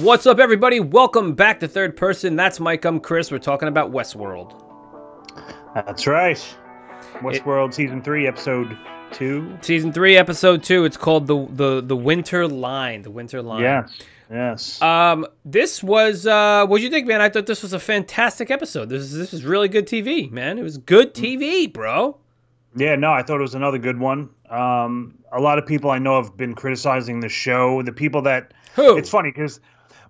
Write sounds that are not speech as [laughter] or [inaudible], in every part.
What's up, everybody? Welcome back to Third Person. That's Mike. I'm Chris. We're talking about Westworld. That's right. Westworld season three, episode two. Season three, episode two. It's called the the the Winter Line. The Winter Line. Yes. Yes. Um, this was uh, what do you think, man? I thought this was a fantastic episode. This is this is really good TV, man. It was good TV, bro. yeah. No, I thought it was another good one. Um, a lot of people I know have been criticizing the show. The people that Who? it's funny because,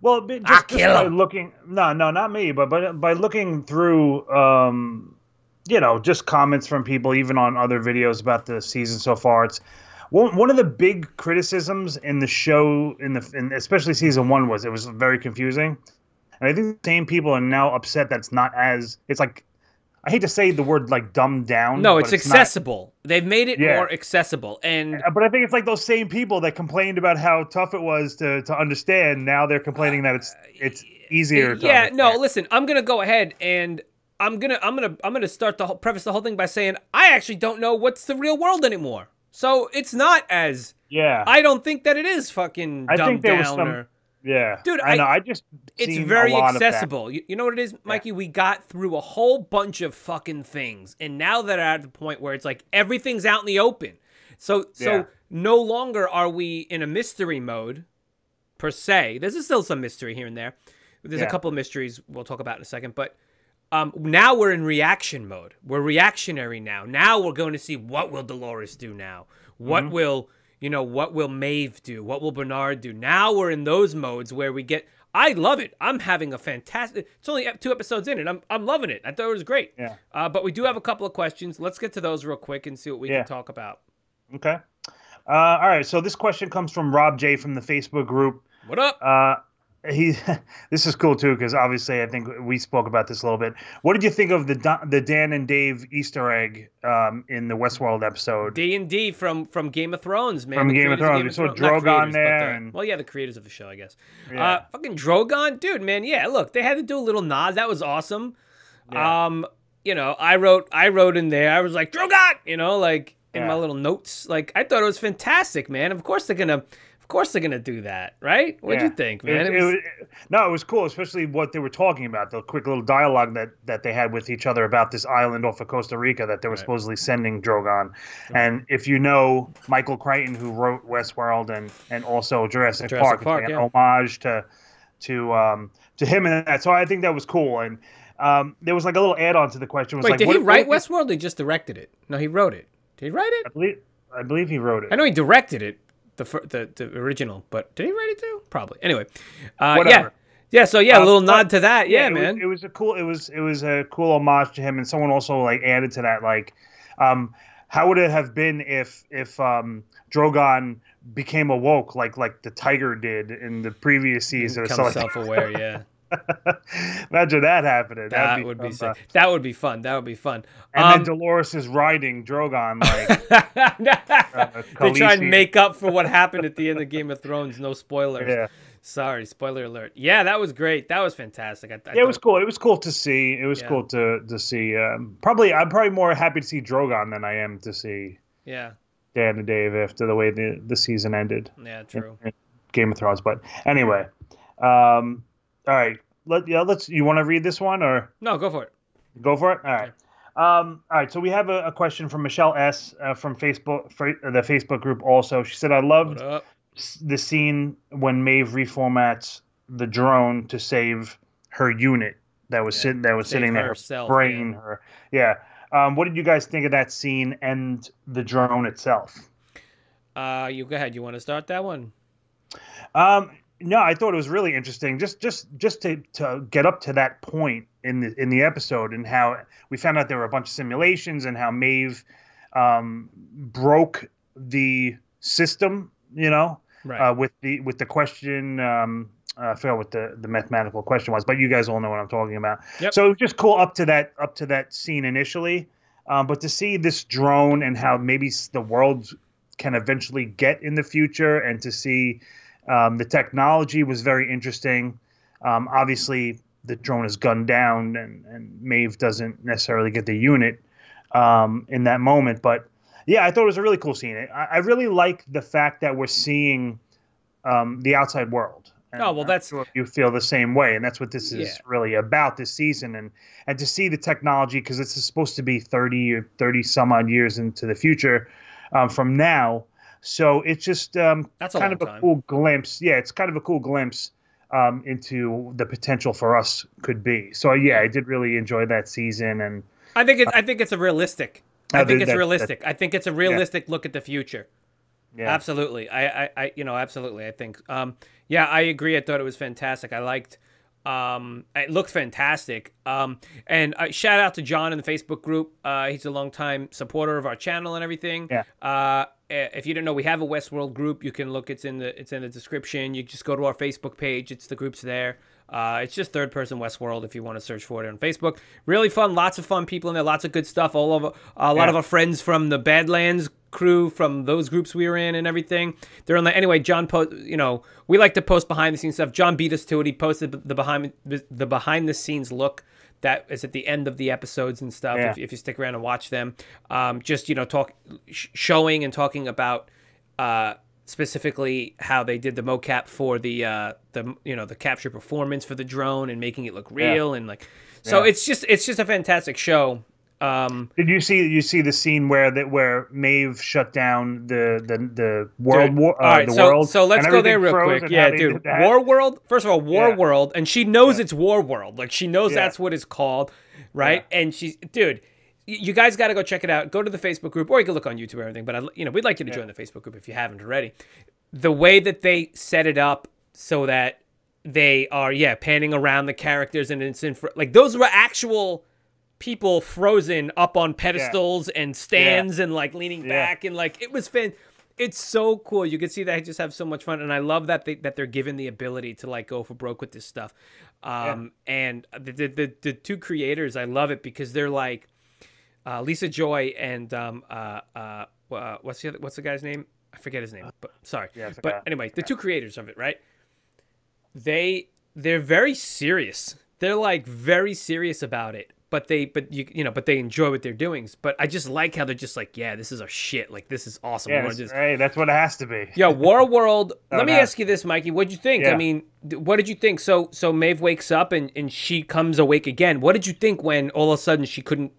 well, just, I just by looking. No, no, not me, but by by looking through, um, you know, just comments from people, even on other videos about the season so far. It's one one of the big criticisms in the show, in the in especially season one, was it was very confusing, and I think the same people are now upset that it's not as it's like. I hate to say the word like dumbed down. No, it's, not- accessible. They've made it Yeah. more accessible, and Uh, but I think it's like those same people that complained about how tough it was to, to understand. Now they're complaining that it's it's easier. To yeah, no. Listen, I'm gonna go ahead and I'm gonna I'm gonna I'm gonna start the whole, preface the whole thing by saying I actually don't know what's the real world anymore. So it's not as Yeah, I don't think that it is fucking I dumbed think there was down some- or yeah, Dude, I, I- know. I just it's very that. accessible. You, you know what it is, Mikey? We got through a whole bunch of fucking things, and now they're at the point where it's like everything's out in the open. So, so Yeah. no longer are we in a mystery mode per se. There's still some mystery here and there. There's a couple of mysteries we'll talk about in a second, but um, now we're in reaction mode. We're reactionary now. Now we're going to see what will Dolores do now. What Mm-hmm. will you know? What will Maeve do? What will Bernard do? Now we're in those modes where we get. I love it. I'm having a fantastic. It's only two episodes in, and I'm I'm loving it. I thought it was great. Yeah. Uh, but we do have a couple of questions. Let's get to those real quick and see what we Yeah. can talk about. Okay. Uh, all right. So this question comes from Rob J from the Facebook group. What up? Uh, he [laughs] this is cool too because obviously I think we spoke about this a little bit. What did you think of the the Dan and Dave Easter egg um, in the Westworld episode? D and D from from Game of Thrones, man. From The Game of Thrones. We saw Drogon there and- well, yeah, the creators of the show, I guess. Yeah. Uh, fucking Drogon, dude, man. Yeah, look, they had to do a little nod. That was awesome. Yeah. Um, you know, I wrote, I wrote in there. I was like Drogon, you know, like in my little notes. Like I thought it was fantastic, man. Of course they're gonna, of course they're gonna do that, right? What'd you Yeah. think, It man? It it was- was- no, it was cool, especially what they were talking about, the quick little dialogue that, that they had with each other about this island off of Costa Rica that they were Right. supposedly sending Drogon. And if you know Michael Crichton, who wrote Westworld and, and also Jurassic, Jurassic Park, Park, like yeah. an homage to to um, to him and that. So I think that was cool. And um, there was like a little add on to the question. It was Wait, like, did what- he write what- Westworld? Or he just directed it. No, he wrote it. Did he write I it? believe, I believe he wrote it. I know he directed it, the the, the original, but did he write it too? Probably. Anyway, uh, yeah, Whatever. yeah. So yeah, a Uh, little but- nod to that. Yeah, it was- man. it was a cool. It was it was a cool homage to him, and someone also like added to that like, um, how would it have been if if um, Drogon became awoke like like the tiger did in the previous season? or something? [laughs] self-aware. Yeah, [laughs] Imagine that happening. that That'd would be fun, sick. That would be fun. That would be fun. And Um, then Dolores is riding Drogon [laughs] like they try and make up for what happened at the end of Game of Thrones. No spoilers. yeah. Sorry, spoiler alert. Yeah, that was great. That was fantastic. I, I Yeah, it was cool. It was cool to see. It was Yeah. cool to to see. Um, probably, I'm probably more happy to see Drogon than I am to see Yeah, Dan and Dave after the way the the season ended. yeah, true. Game of Thrones. But anyway, um, all right. Let yeah, let's. You want to read this one or No, go for it. go for it? All right. Um, all right. So we have a, a question from Michelle S. Uh, from Facebook, for the Facebook group. Also, she said, "I loved What up? s- the scene when Maeve reformats the drone to save her unit that was Yeah. sitting that was Save sitting there, her herself, brain, her yeah." Um, what did you guys think of that scene and the drone itself? Uh, you go ahead. You want to start that one? Um, no, I thought it was really interesting. Just, just, just to, to get up to that point in the in the episode, and how we found out there were a bunch of simulations, and how Maeve um, broke the system. You know, Right. uh, with the with the question. Um, I forgot what the, the mathematical question was, but you guys all know what I'm talking about. Yep. So it was just cool up to that up to that scene initially, um, but to see this drone and how maybe the world can eventually get in the future, and to see um, the technology was very interesting. Um, obviously, the drone is gunned down, and, and Maeve doesn't necessarily get the unit um, in that moment. But yeah, I thought it was a really cool scene. I, I really like the fact that we're seeing um, the outside world. And Oh, well, that's- sure you feel the same way, and that's what this is Yeah. really about this season, and and to see the technology because it's supposed to be thirty or thirty some odd years into the future um, from now. So it's just um, That's kind of a time. cool glimpse. Yeah, it's kind of a cool glimpse um, into the potential for us could be. So yeah, I did really enjoy that season, and I think it's I think it's a realistic. I Uh, think it's that- realistic. I think it's a realistic look at the future. yeah, Absolutely. I, I, I, you know, absolutely. I think, um, yeah, I agree. I thought it was fantastic. I liked, um, it looked fantastic. Um, and uh, shout out to John in the Facebook group. Uh, he's a longtime supporter of our channel and everything. Yeah. Uh, if you don't know, we have a Westworld group. You can look. It's in the it's in the description. You just go to our Facebook page. It's the group's there. Uh, it's just third person Westworld if you want to search for it on Facebook. Really fun, lots of fun people in there, lots of good stuff. All of a lot Yeah. of our friends from the Badlands crew, from those groups we were in, and everything. They're on the anyway. John, post, you know, we like to post behind the scenes stuff. John beat us to it. He posted the behind the behind the scenes look that is at the end of the episodes and stuff. Yeah. If, if you stick around and watch them, um, just you know, talk, sh- showing and talking about. Uh, specifically how they did the mocap for the uh the you know the capture performance for the drone and making it look real and like so Yeah. it's just it's just a fantastic show um Did you see you see the scene where that where Maeve shut down the the the world Dude, war uh, all right, the so world? so let's go there real quick. Yeah, dude. War World. First of all, War Yeah. World, and she knows it's War World. Like she knows Yeah. that's what it's called, right? And she's dude. You guys got to go check it out. Go to the Facebook group, or you can look on YouTube or everything. But I, you know, we'd like you to join the Facebook group if you haven't already. The way that they set it up so that they are, yeah, panning around the characters and it's in fr- like those were actual people frozen up on pedestals and stands and like leaning Yeah. back and like it was fan it's so cool you can see that i just have so much fun and i love that they that they're given the ability to like go for broke with this stuff um and the, the the the two creators i love it because they're like uh lisa joy and um uh uh uh, what's the other, what's the guy's name i forget his name but sorry Yeah, but forgot. anyway the two creators of it right they they're very serious. They're like very serious about it. But they but you you know, but they enjoy what they're doing. But I just like how they're just like, yeah, this is our shit. Like this is awesome. Yeah, that's, just- hey, that's what it has to be. yeah, War World. [laughs] let me ask you this, Mikey. What'd you think? I mean, what did you think? So, so Maeve wakes up and and she comes awake again. What did you think when all of a sudden she couldn't?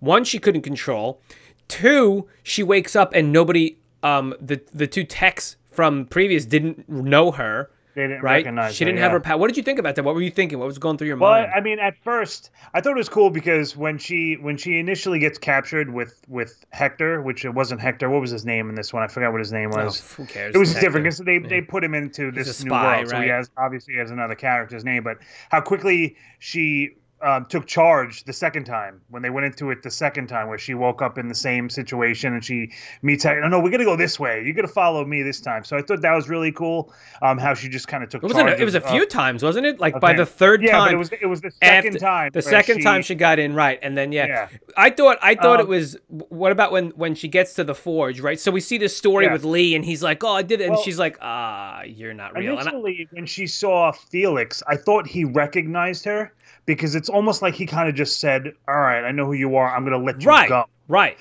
One, she couldn't control. Two, she wakes up and nobody, um, the the two techs from previous didn't know her. They didn't Right? recognize She her, didn't have yeah. her power. What did you think about that? What were you thinking? What was going through your Well, mind? I, I mean, at first, I thought it was cool because when she when she initially gets captured with with Hector, which it wasn't Hector. What was his name in this one? I forgot what his name Oh, was. who cares? It was Hector. different because they, they put him into He's this a new spy, world, so he has obviously has another character's name. But how quickly she um, took charge the second time when they went into it the second time, where she woke up in the same situation and she meets Hector. No, no, we're gonna go this way. You're gonna follow me this time. So I thought that was really cool. Um, how she just kind of took It wasn't. charge. A, it was a few of- times, wasn't it? Like of by the third yeah, time. it was it was the second time. The second she- time she got in, right, and then yeah, Yeah. I thought I thought it Um, was. What about when when she gets to the forge, right? So we see this story Yeah. with Lee, and he's like, "Oh, I did it," and Well, she's like, "Ah, you're not real." And I, Initially, when she saw Felix, I thought he recognized her because it's almost like he kind of just said, "All right, I know who you are. I'm going to let you right, go." right,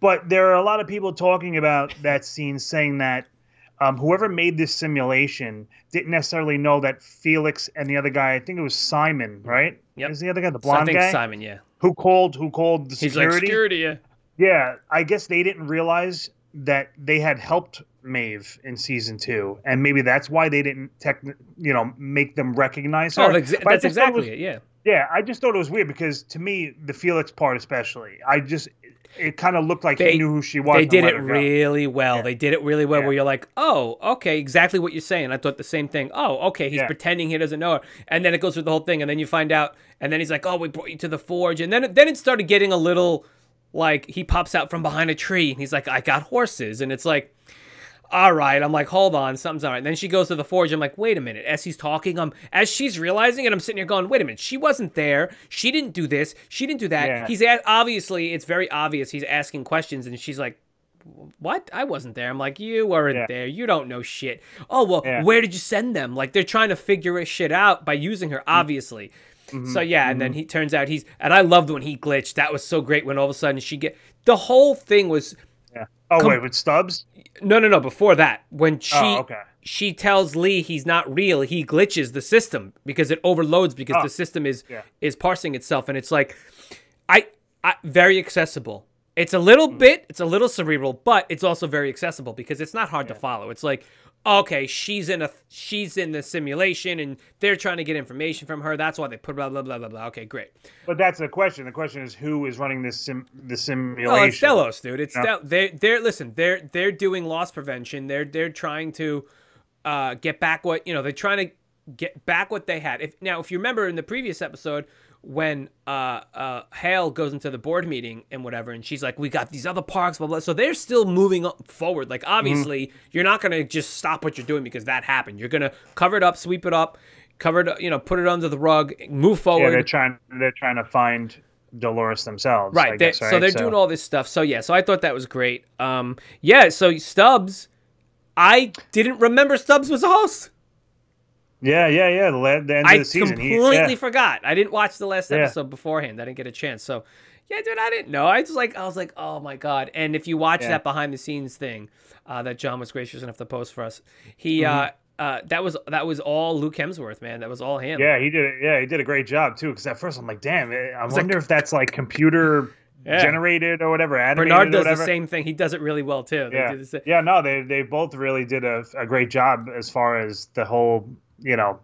But there are a lot of people talking about that scene, saying that um, whoever made this simulation didn't necessarily know that Felix and the other guy, I think it was Simon, right? Yep. Is the other guy the blonde guy Simon, yeah, who called who called the he's security? like security, yeah. Yeah, I guess they didn't realize that they had helped Maeve in season two, and maybe that's why they didn't, tech, you know, make them recognize her. Oh, that's, that's just thought it exactly was- it. Yeah, Yeah, I just thought it was weird because to me, the Felix part especially, I just it kind of looked like They- he knew who she was. they did it really well. Yeah. They did it really well. Yeah. Where you're like, "Oh, okay, exactly what you're saying." I thought the same thing. Oh, okay, he's Yeah. pretending he doesn't know her, and then it goes through the whole thing, and then you find out, and then he's like, "Oh, we brought you to the forge," and then it, then it started getting a little like he pops out from behind a tree, and he's like, "I got horses," and it's like. All right, I'm like, hold on, something's all right. then she goes to the forge. I'm like, wait a minute. As he's talking, um, as she's realizing it, I'm sitting here going, wait a minute. She wasn't there. She didn't do this. She didn't do that. Yeah. He's a- obviously, it's very obvious. He's asking questions, and she's like, what? I wasn't there. I'm like, you weren't Yeah. there. You don't know shit. Oh well, Yeah. where did you send them? Like they're trying to figure shit out by using her, obviously. Mm-hmm. So yeah, and then he turns out he's and I loved when he glitched. That was so great when all of a sudden she get the whole thing was Yeah. Oh wait, with Stubbs? No, no, no. Before that, when oh, she Oh, okay. she tells Lee he's not real, he glitches the system because it overloads because Oh, the system is yeah. is parsing itself, and it's like, I, I very accessible. It's a little hmm. bit, it's a little cerebral, but it's also very accessible because it's not hard to follow. It's like, okay, she's in a she's in the simulation, and they're trying to get information from her. That's why they put blah blah blah blah blah. Okay, great. But that's the question. The question is who is running this sim the simulation? Oh, it's Delos, dude. It's Yeah. They're they're listen. They're they're doing loss prevention. They're they're trying to uh, get back what you know. They're trying to get back what they had. If now, if you remember in the previous episode when uh, uh, Hale goes into the board meeting and whatever, and she's like, "We got these other parks, blah blah." So they're still moving up forward. Like obviously, you're not gonna just stop what you're doing because that happened. You're gonna cover it up, sweep it up, cover it, you know, put it under the rug, move forward. Yeah, they're trying. They're trying to find Dolores themselves. Right. Guess, So they're doing all this stuff. So yeah. So I thought that was great. Um. Yeah. So Stubbs, I didn't remember Stubbs was a host. Yeah, yeah, yeah. The, la- the end I of the season. He- completely yeah. forgot. I didn't watch the last Yeah. episode beforehand. I didn't get a chance. So yeah, dude, I didn't know. I just like I was like, oh my god. And if you watch Yeah. that behind the scenes thing uh, that John was gracious enough to post for us, he Mm-hmm. uh, uh, that was that was all Luke Hemsworth, man. That was all him. Yeah, he did. it. Yeah, he did a great job too. Because at first I'm like, damn, eh, I like- wonder if that's like computer [laughs] Yeah. generated or whatever. Animated Bernard does the same thing. He does it really well too. They Yeah, do the sa- yeah. No, they they both really did a, a great job as far as the whole you know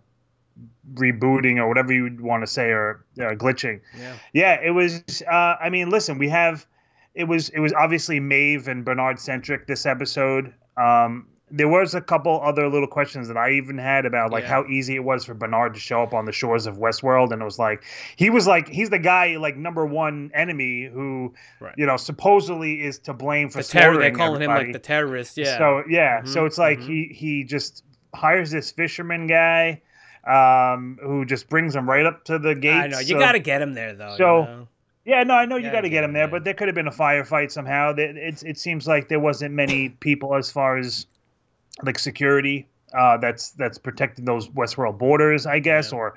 rebooting or whatever you want to say or uh, glitching. yeah. Yeah, it was. Uh, I mean, listen, we have. It was. It was obviously Maeve and Bernard centric this episode. Um, there was a couple other little questions that I even had about like Yeah. how easy it was for Bernard to show up on the shores of Westworld, and it was like he was like he's the guy like number one enemy who Right. you know supposedly is to blame for The terror. They slaughtering calling him like the terrorist. Yeah. So yeah, Mhm, so it's like mhm. he he just hires this fisherman guy um, who just brings him right up to the gate. I know you got to get him there though. so- you know? Yeah, no, I know you Gotta got to get get him there, there. but there could have been a firefight somehow. It's it seems like there wasn't many people as far as like security uh, that's that's protecting those Westworld borders, I guess, Yeah. or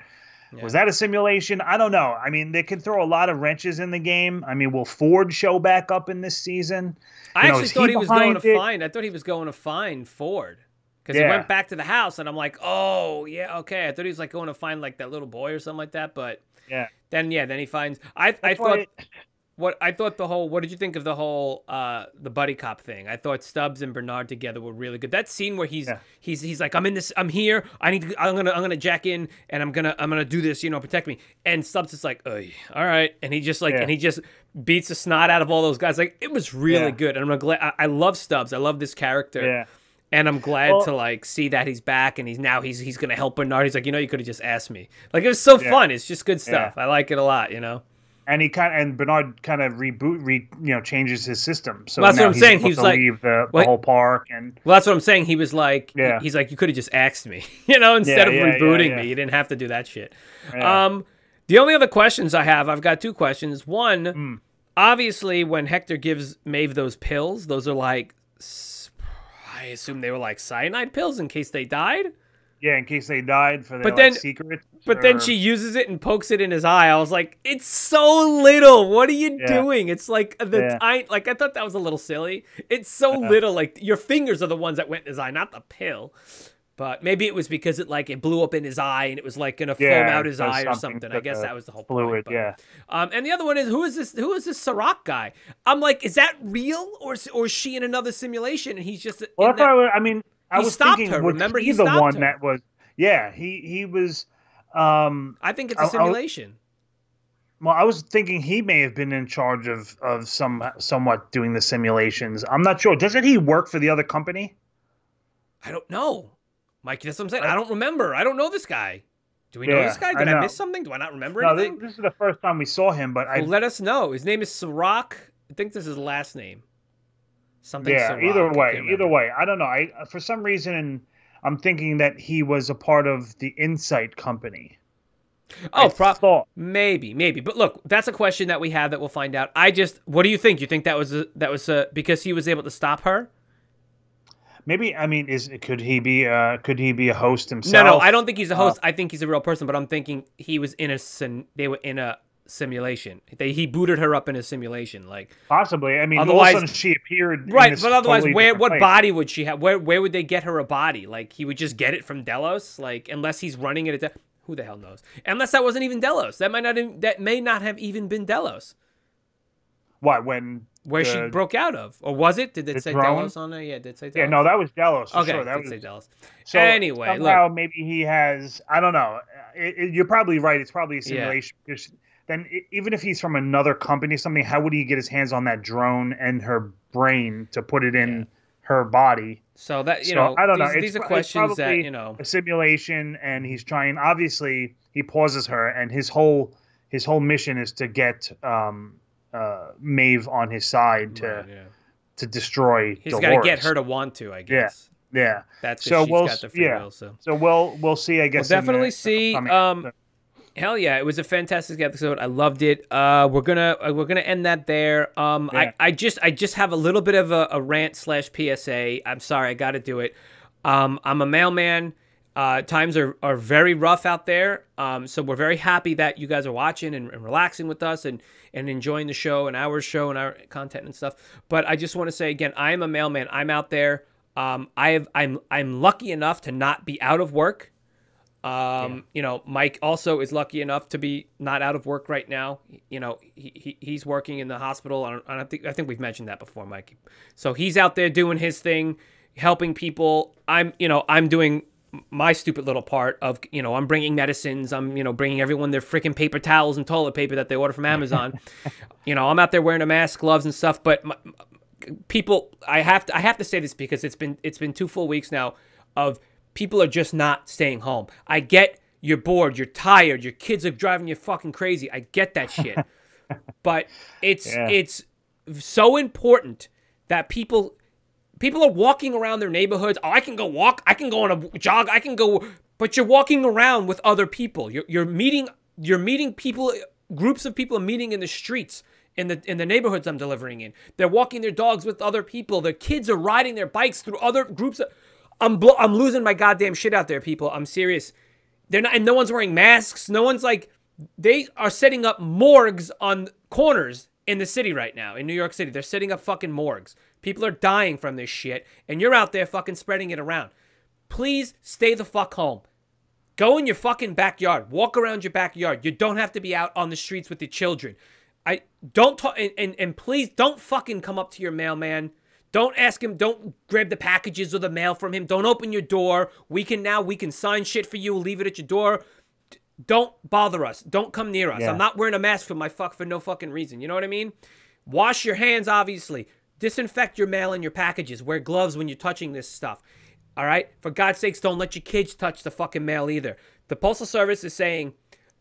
Yeah. was that a simulation? I don't know. I mean, they can throw a lot of wrenches in the game. I mean, will Ford show back up in this season? I you actually thought he he was going behind to find. I thought he was going to find Ford because he went back to the house, and I'm like, oh yeah, okay. I thought he was like going to find like that little boy or something like that, but Yeah. then yeah, then he finds. I I thought what I thought the whole. What did you think of the whole uh the buddy cop thing? I thought Stubbs and Bernard together were really good. That scene where he's Yeah. he's he's like, I'm in this. I'm here. I need. To, I'm gonna I'm gonna jack in, and I'm gonna I'm gonna do this. You know, protect me. And Stubbs is like, oh, all right, and he just like Yeah. and he just beats the snot out of all those guys. Like it was really Yeah. good, and I'm glad. I, I love Stubbs. I love this character. Yeah. And I'm glad Well- to like see that he's back and he's now he's he's gonna help Bernard. He's like, you know, you could have just asked me. Like it was so Yeah. fun. It's just good stuff. I like it a lot. You know. and he kind of, and Bernard kind of reboot, re, you know, changes his system. So Well, that's now what I'm he's saying. He's like- leave the, the whole park, and Well, that's what I'm saying. He was like, Yeah. he's like, you could have just asked me, [laughs] you know, instead Yeah, of yeah, yeah, rebooting yeah. me. You didn't have to do that shit. Yeah. Um, the only other questions I have, I've got two questions. One, Hmm. obviously, when Hector gives Maeve those pills, those are like, I assume they were like cyanide pills in case they died. yeah, in case they died for their But like, then- secrets. But then she uses it and pokes it in his eye. I was like, it's so little. What are you Yeah. doing? It's like the Yeah. tiny, like I thought that was a little silly. It's so Uh-huh. little. Like your fingers are the ones that went in his eye, not the pill. But maybe it was because it like it blew up in his eye and it was like gonna foam out his eye or something. I guess that was the whole fluid. point. but- yeah, Um, and the other one is who is this? Who is this Serac guy? I'm like, is that real or or is she in another simulation and he's just well, that's that- why I, I mean, I He was stopped thinking, her, remember? he's He the one her. that was? Yeah, he he was. Um, I think it's a simulation. well, I was thinking he may have been in charge of of some somewhat doing the simulations. I'm not sure. Doesn't he work for the other company? I don't know. Mike, that's what I'm saying. I don't remember. I don't know this guy. Do we know this guy? Did I, know. miss something? Do I not remember No, this, anything? this is the first time we saw him, but I let us know. His name is Serac. I think this is his last name. Something. yeah. Serac. Either way, either way, I don't know. I uh, for some reason I'm thinking that he was a part of the Incite company. Oh, I pro- maybe, maybe. But look, that's a question that we have that we'll find out. I just, what do you think? You think that was a, that was a, because he was able to stop her? Maybe I mean, is could he be uh could he be a host himself? No, no, I don't think he's a Uh, host. I think he's a real person. But I'm thinking he was in a, they were in a simulation. They, he booted her up in a simulation, like possibly. I mean, otherwise, all of a she appeared. Right, but otherwise, totally where what place. body would she have? Where where would they get her a body? Like he would just get it from Delos, like unless he's running it at. De- who the hell knows? Unless that wasn't even Delos, that might not even, that may not have even been Delos. What when where the, she broke out of, or was it? Did it say drone? Delos on there? Yeah, did it say Delos? Yeah, no, that was Delos. okay, sure. that was say Delos. So anyway, somehow look, maybe he has. I don't know. It, it, you're probably right. It's probably a simulation. Yeah. Then even if he's from another company, or something, how would he get his hands on that drone and her brain to put it in? Yeah. Her body. So that you so, know, I don't these, know. It's, these are questions that you know a simulation, and he's trying. Obviously, he pauses her, and his whole his whole mission is to get um, uh, Maeve on his side to right, yeah. to destroy. He's got to get her to want to, I guess. Yeah, yeah. That's so we'll yeah. Will, so. so we'll we'll see. I guess we'll definitely see. Um, hell yeah, it was a fantastic episode. I loved it. Uh, we're gonna uh, we're gonna end that there. Um, yeah. I I just I just have a little bit of a, a rant slash PSA. I'm sorry, I got to do it. Um, I'm a mailman. Uh, times are, are very rough out there. Um, so we're very happy that you guys are watching and, and, relaxing with us and, and enjoying the show and our show and our content and stuff. But I just want to say again, I am a mailman. I'm out there. Um, I have I'm I'm lucky enough to not be out of work. Um, yeah. you know, Mike also is lucky enough to be not out of work right now. You know, he, he he's working in the hospital. I, don't, I don't think I think we've mentioned that before, Mike. So he's out there doing his thing, helping people. I'm you know I'm doing my stupid little part of you know I'm bringing medicines, I'm you know bringing everyone their freaking paper towels and toilet paper that they order from Amazon. [laughs] you know I'm out there wearing a mask, gloves and stuff. But my, people, I have to I have to say this because it's been it's been two full weeks now of people are just not staying home. I get you're bored, you're tired, your kids are driving you fucking crazy. I get that shit, [laughs] but it's yeah. it's so important that people people are walking around their neighborhoods. Oh, I can go walk. I can go on a jog. I can go. But you're walking around with other people. You're, you're meeting. You're meeting people. Groups of people are meeting in the streets in the in the neighborhoods I'm delivering in. They're walking their dogs with other people. Their kids are riding their bikes through other groups. Of, I'm I'm losing my goddamn shit out there, people. I'm serious. They're not, and no one's wearing masks. No one's like, they are setting up morgues on corners in the city right now in New York City. They're setting up fucking morgues. People are dying from this shit, and you're out there fucking spreading it around. Please stay the fuck home. Go in your fucking backyard. Walk around your backyard. You don't have to be out on the streets with your children. I don't talk and, and, and please don't fucking come up to your mailman. Don't ask him, don't grab the packages or the mail from him. Don't open your door. We can now we can sign shit for you, leave it at your door. Don't bother us. Don't come near us. Yeah. I'm not wearing a mask for my fuck for no fucking reason. You know what I mean? Wash your hands, obviously. Disinfect your mail and your packages. Wear gloves when you're touching this stuff. All right? For God's sakes, don't let your kids touch the fucking mail either. The Postal Service is saying,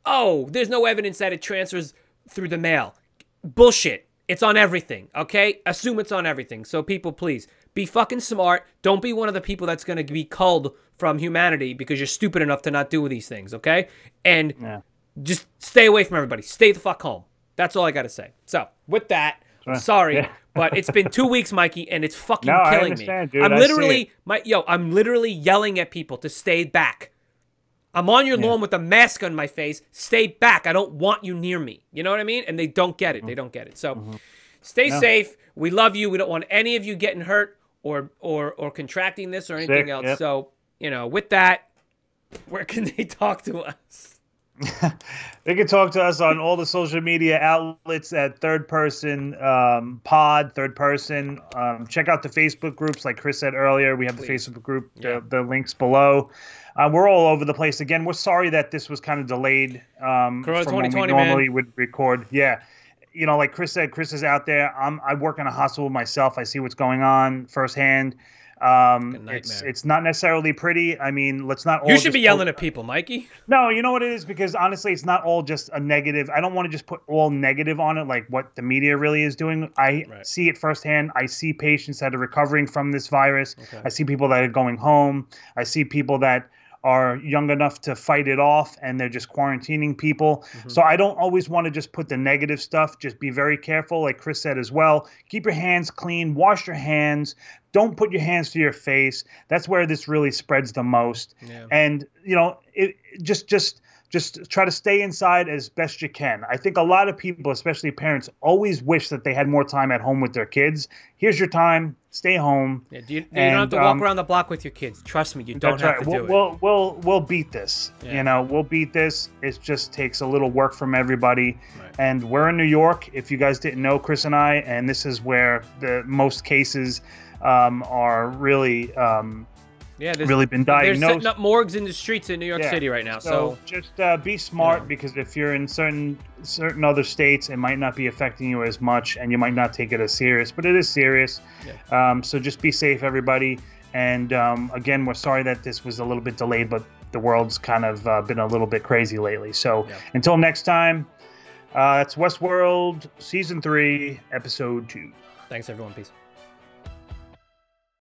oh, there's no evidence that it transfers through the mail. Bullshit. It's on everything, okay? Assume it's on everything. So, people, please be fucking smart. Don't be one of the people that's going to be culled from humanity because you're stupid enough to not do these things, okay? And yeah. just stay away from everybody. Stay the fuck home. That's all I got to say. So, with that, sorry, yeah. But it's been two weeks, Mikey, and it's fucking no, killing me. Dude, I'm literally, my yo, I'm literally yelling at people to stay back. I'm on your yeah. lawn with a mask on my face. Stay back. I don't want you near me. You know what I mean? And they don't get it. They don't get it. So, mm-hmm. stay no. safe. We love you. We don't want any of you getting hurt or or or contracting this or anything Sick, else. Yep. So, you know, with that, where can they [laughs] talk to us? [laughs] they can talk to us on all the social media outlets at Third Person um, Pod, Third Person. Um, check out the Facebook groups, like Chris said earlier. We have Please. the Facebook group, yeah. the, the, links below. Uh, we're all over the place. Again, we're sorry that this was kind of delayed um, from when we normally man. would record. Yeah, you know, like Chris said, Chris is out there. I'm, I work in a hospital myself. I see what's going on firsthand. Um, it's it's not necessarily pretty. I mean, let's not. you should be yelling at people, Mikey. No, you know what it is because honestly, it's not all just a negative. I don't want to just put all negative on it, like what the media really is doing. I right. see it firsthand. I see patients that are recovering from this virus. Okay. I see people that are going home. I see people that are young enough to fight it off and they're just quarantining people. Mm-hmm. So I don't always want to just put the negative stuff. Just be very careful, like Chris said as well. Keep your hands clean, wash your hands. Don't put your hands to your face. That's where this really spreads the most. Yeah. And you know, it just just just try to stay inside as best you can. I think a lot of people, especially parents, always wish that they had more time at home with their kids. Here's your time. Stay home. Yeah, you, you and, don't have to walk um, around the block with your kids. Trust me, you don't have right. to we'll, do we'll, it. We'll we'll beat this. Yeah. You know, we'll beat this. It just takes a little work from everybody. Right. And we're in New York. If you guys didn't know, Chris and I, and this is where the most cases um, are really. Um, yeah, really been diagnosed. They're setting up morgues in the streets in New York yeah. City right now. So, so just uh, be smart yeah. because if you're in certain certain other states, it might not be affecting you as much, and you might not take it as serious, but it is serious. Yeah. Um, so just be safe, everybody. And um, again, we're sorry that this was a little bit delayed, but the world's kind of uh, been a little bit crazy lately. So until next time, uh, it's Westworld season three, episode two. Thanks, everyone. Peace.